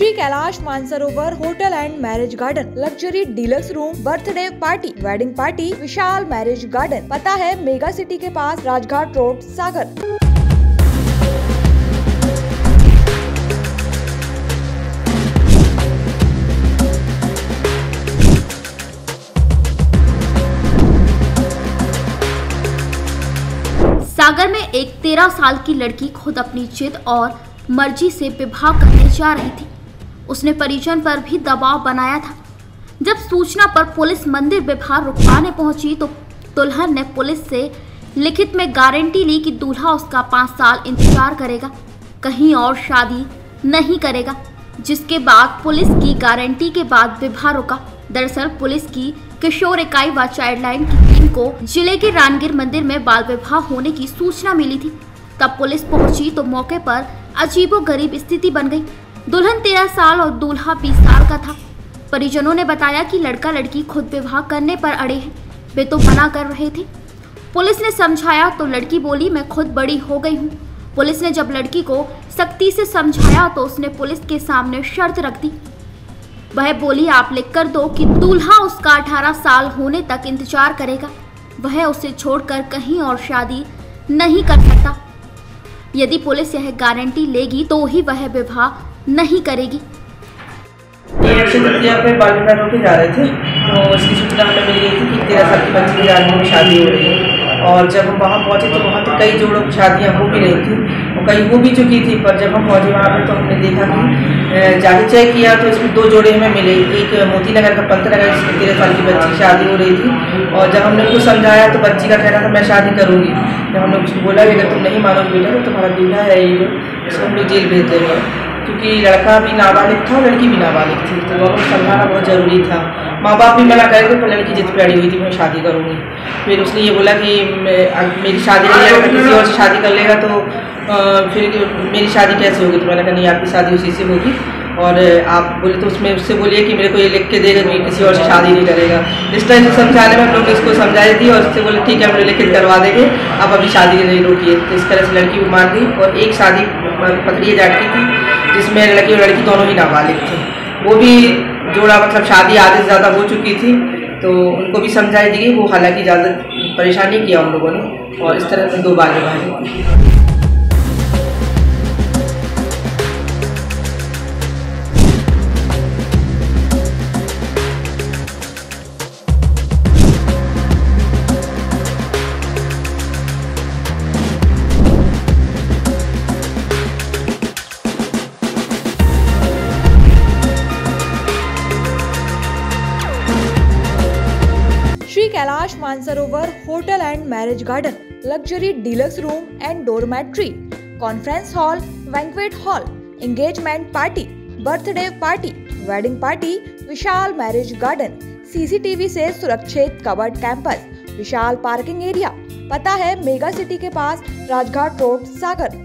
Shri Kailash Mansarovar hotel and marriage garden luxury deluxe room birthday party wedding party Vishal marriage garden, पता है mega city के पास Rajghat road, सागर। सागर में एक तेरह साल की लड़की खुद अपनी जिद और मर्ज़ी से विवाह करने जा रही थी। उसने परिजन पर भी दबाव बनाया था। जब सूचना पर पुलिस मंदिर विवाह रुकवाने पहुँची तो दुल्हन ने पुलिस से लिखित में गारंटी ली कि दूल्हा उसका पाँच साल इंतज़ार करेगा, कहीं और शादी नहीं करेगा, जिसके बाद पुलिस की गारंटी के बाद विवाह रुका। दरअसल पुलिस की किशोर इकाई व चाइल्ड लाइन की टीम को ज़िले के रानगिर मंदिर में बाल विवाह होने की सूचना मिली थी। तब पुलिस पहुँची तो मौके पर अजीबो गरीब स्थिति बन गई। दुल्हन तेरह साल और दूल्हा बीस साल का था। परिजनों ने बताया कि लड़का लड़की खुद विवाह करने पर अड़े हैं। वे तो मना कर रहे थे। पुलिस ने समझाया तो लड़की बोली, मैं खुद बड़ी हो गई हूँ। पुलिस ने जब लड़की को सख्ती से समझाया तो उसने पुलिस के सामने शर्त रख दी। वह बोली, आप लिख कर दो कि दूल्हा उसका 18 साल होने तक इंतज़ार करेगा। वह उसे छोड़कर कहीं और शादी नहीं कर सकता। यदि पुलिस यह गारंटी लेगी तो ही वह विवाह करेगी। विवाह होकर जा रहे थे तो उसकी हमें मिल गई थी कि तेरह साल की बच्ची की शादी हो रही है। और जब हम वहाँ पहुँचे तो वहाँ तो कई जोड़ों की शादियाँ हो भी रही थी, और कई हो भी चुकी थी, पर जब हम पहुँचे वहाँ पर तो हमने देखा कि जाके चेक किया तो इसमें दो जोड़े हमें मिले। एक मोती नगर का पंत नगर, जिसमें तेरह साल की बच्ची शादी हो रही थी। और जब हमने उनको समझाया तो बच्ची का कहना था, मैं शादी करूँगी। जब हमने उसको बोला कि अगर तुम नहीं मानोगे बेटा तो तुम्हारा दूल्हा है ये उसको हम लोग जेल भेज देंगे। क्योंकि लड़का भी नाबालिग था, लड़की भी नाबालिग थी। तो दोनों समझाना बहुत ज़रूरी था। माँ बाप भी मना करे पर लड़की जिद पे अड़ी हुई थी, मैं शादी करूँगी। फिर उसने ये बोला कि मेरी शादी नहीं अगर किसी और से शादी कर लेगा तो फिर मेरी शादी कैसे होगी? तो मैंने कहा, नहीं, आपकी शादी उसी से होगी। और आप बोले तो उसमें, उससे बोलिए कि मेरे को ये लिख के देगा कि किसी और से शादी नहीं करेगा। इस तरह से समझाने में हम लोग इसको समझाई थी और उससे बोले, ठीक है, हम लिखित करवा देंगे। आप अभी शादी नहीं रोकिए। तो इस तरह से लड़की को मान दी और एक शादी पकड़िए जाट की। थी जिसमें लड़की और लड़की दोनों ही नाबालिग थे। वो भी जोड़ा मतलब शादी आधे से ज़्यादा हो चुकी थी तो उनको भी समझाई दी गई। वो हालाँकि ज़्यादा परेशानी किया उन लोगों ने और इस तरह से दो बार निभाई Kailash Mansarovar, hotel and marriage garden luxury deluxe room and dormitory conference hall banquet hall engagement party birthday party wedding party Vishal marriage garden CCTV से सुरक्षित कवर्ड कैंपस विशाल पार्किंग एरिया पता है मेगा सिटी के पास Rajghat road सागर।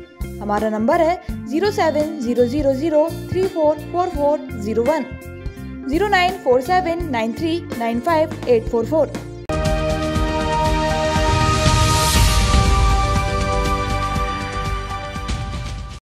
हमारा number है zero seven zero zero zero three four four four zero one zero nine four seven nine three nine five eight four four